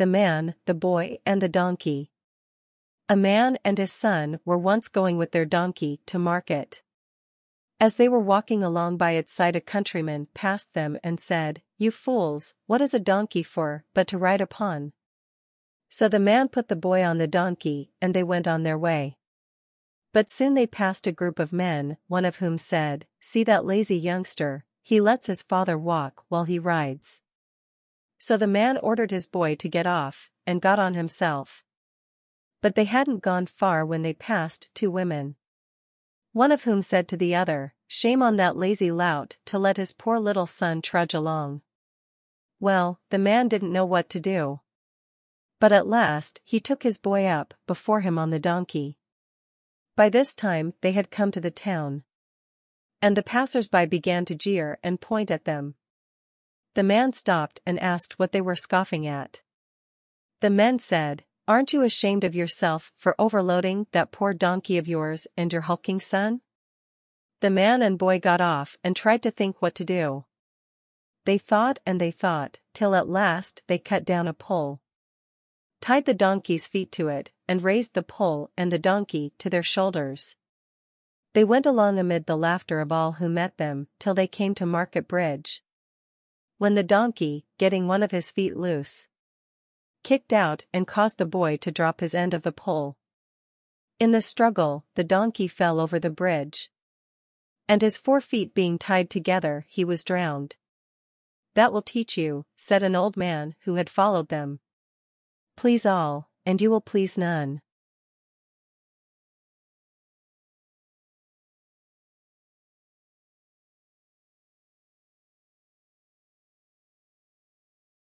the man, the boy and the donkey. A man and his son were once going with their donkey to market. As they were walking along by its side a countryman passed them and said, You fools, what is a donkey for, but to ride upon? So the man put the boy on the donkey, and they went on their way. But soon they passed a group of men, one of whom said, See that lazy youngster, he lets his father walk while he rides. So the man ordered his boy to get off, and got on himself. But they hadn't gone far when they passed two women. One of whom said to the other, Shame on that lazy lout to let his poor little son trudge along. Well, the man didn't know what to do. But at last he took his boy up before him on the donkey. By this time they had come to the town. And the passers-by began to jeer and point at them. The man stopped and asked what they were scoffing at. The men said, Aren't you ashamed of yourself for overloading that poor donkey of yours and your hulking son? The man and boy got off and tried to think what to do. They thought and they thought, till at last they cut down a pole. Tied the donkey's feet to it, and raised the pole and the donkey to their shoulders. They went along amid the laughter of all who met them, till they came to Market Bridge. When the donkey, getting one of his feet loose, kicked out and caused the boy to drop his end of the pole. In the struggle, the donkey fell over the bridge. And his four feet being tied together, he was drowned. That will teach you, said an old man who had followed them. Please all, and you will please none.